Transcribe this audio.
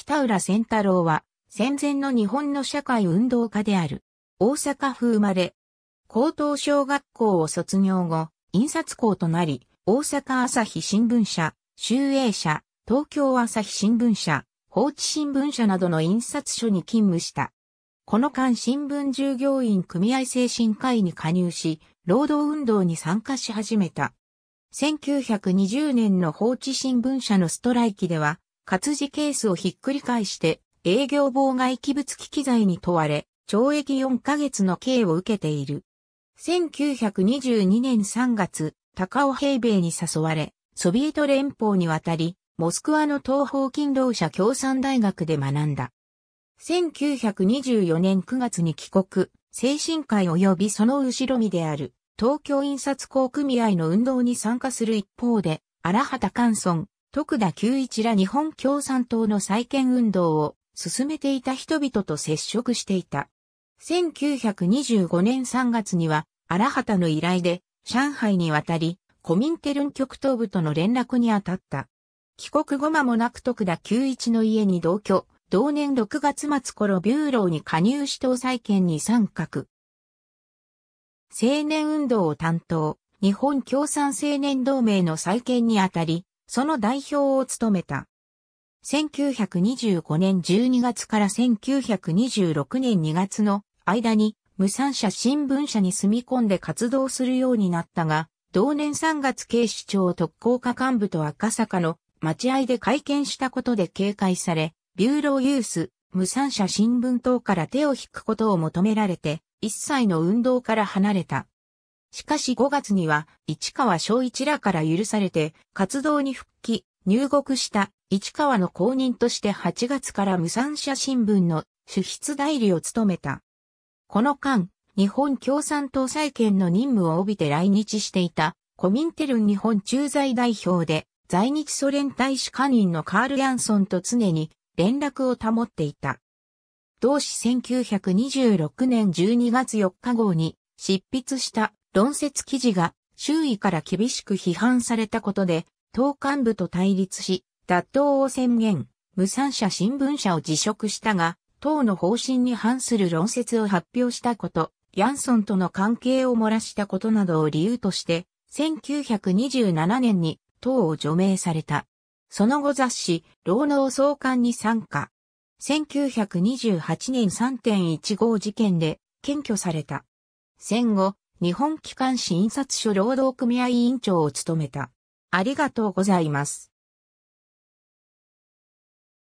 北浦仙太郎は戦前の日本の社会運動家である。大阪府生まれ。高等小学校を卒業後、印刷工となり、大阪朝日新聞社、集英社、東京朝日新聞社、放置新聞社などの印刷所に勤務した。この間新聞従業員組合精神科医に加入し、労働運動に参加し始めた。1920年の放置新聞社のストライキでは、活字ケースをひっくり返して営業妨害器物機器罪に問われ、懲役4ヶ月の刑を受けている。1922年3月、高尾平米に誘われ、ソビエト連邦に渡り、モスクワの東方勤労者共産大学で学んだ。1924年9月に帰国、精神科及びその後ろ身である東京印刷工組合の運動に参加する一方で、荒畑寛村、徳田久一ら日本共産党の再建運動を進めていた人々と接触していた。1925年3月には、荒畑の依頼で、上海に渡り、コミンテルン極東部との連絡に当たった。帰国後間もなく徳田久一の家に同居、同年6月末頃ビューローに加入し党再建に参画。青年運動を担当、日本共産青年同盟の再建にあたり、その代表を務めた。1925年12月から1926年2月の間に無産社新聞社に住み込んで活動するようになったが、同年3月警視庁特攻課幹部と赤坂の待合で会見したことで警戒され、ビューローユース、無産社新聞等から手を引くことを求められて、一切の運動から離れた。しかし5月には市川昭一らから許されて活動に復帰、入国した市川の公認として8月から無産社新聞の主筆代理を務めた。この間、日本共産党再建の任務を帯びて来日していたコミンテルン日本駐在代表で在日ソ連大使官人のカール・ヤンソンと常に連絡を保っていた。同誌1926年12月4日号に執筆した論説記事が周囲から厳しく批判されたことで、党幹部と対立し、脱党を宣言、無産社新聞社を辞職したが、党の方針に反する論説を発表したこと、ヤンソンとの関係を漏らしたことなどを理由として、1927年に党を除名された。その後雑誌、労農総監に参加。1928年3.15事件で検挙された。戦後、日本機関紙印刷所労働組合委員長を務めた。ありがとうございます。